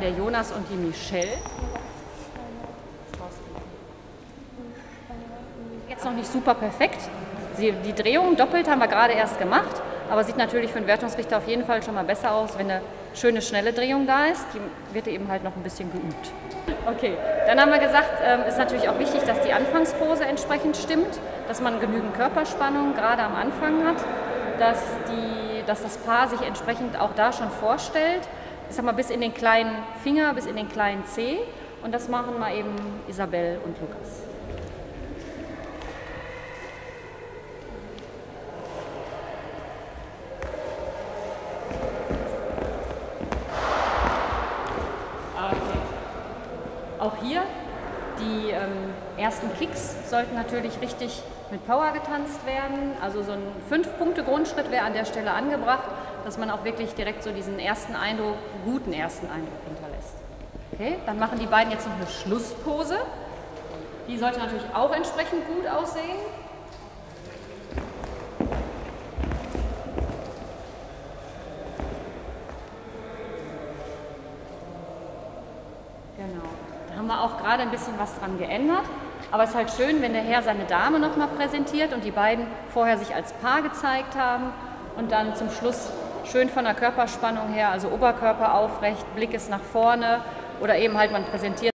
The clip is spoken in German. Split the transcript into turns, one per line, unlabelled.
Der Jonas und die Michelle. Jetzt noch nicht super perfekt. Die Drehung doppelt haben wir gerade erst gemacht, aber sieht natürlich für einen Wertungsrichter auf jeden Fall schon mal besser aus, wenn eine schöne schnelle Drehung da ist. Die wird eben halt noch ein bisschen geübt. Okay, dann haben wir gesagt, ähm, ist natürlich auch wichtig, dass die Anfangspose entsprechend stimmt, dass man genügend Körperspannung gerade am Anfang hat, dass, die, dass das Paar sich entsprechend auch da schon vorstellt ich sag mal, bis in den kleinen Finger, bis in den kleinen Zeh. Und das machen mal eben Isabel und Lukas. Okay. Auch hier, die ähm, ersten Kicks sollten natürlich richtig mit Power getanzt werden. Also so ein 5-Punkte-Grundschritt wäre an der Stelle angebracht dass man auch wirklich direkt so diesen ersten Eindruck, guten ersten Eindruck hinterlässt. Okay, dann machen die beiden jetzt noch eine Schlusspose. Die sollte natürlich auch entsprechend gut aussehen. Genau. Da haben wir auch gerade ein bisschen was dran geändert. Aber es ist halt schön, wenn der Herr seine Dame nochmal präsentiert und die beiden vorher sich als Paar gezeigt haben und dann zum Schluss schön von der Körperspannung her, also Oberkörper aufrecht, Blick ist nach vorne oder eben halt man präsentiert